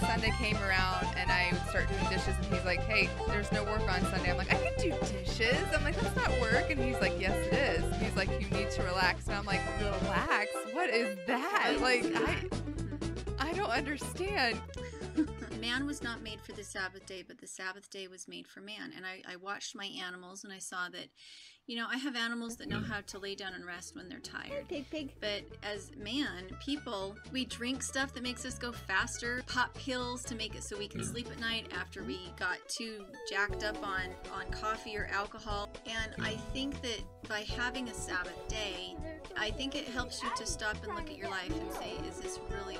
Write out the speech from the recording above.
Sunday came around and I would start doing dishes and he's like, hey, there's no work on Sunday. I'm like, I can do dishes. I'm like, that's not work. And he's like, yes, it is. He's like, you need to relax. And I'm like, relax? What is that? Like, I, I don't understand man was not made for the Sabbath day, but the Sabbath day was made for man. And I, I watched my animals and I saw that, you know, I have animals that know how to lay down and rest when they're tired. Pig, pig. But as man, people, we drink stuff that makes us go faster, pop pills to make it so we can sleep at night after we got too jacked up on, on coffee or alcohol. And I think that by having a Sabbath day, I think it helps you to stop and look at your life and say, is this really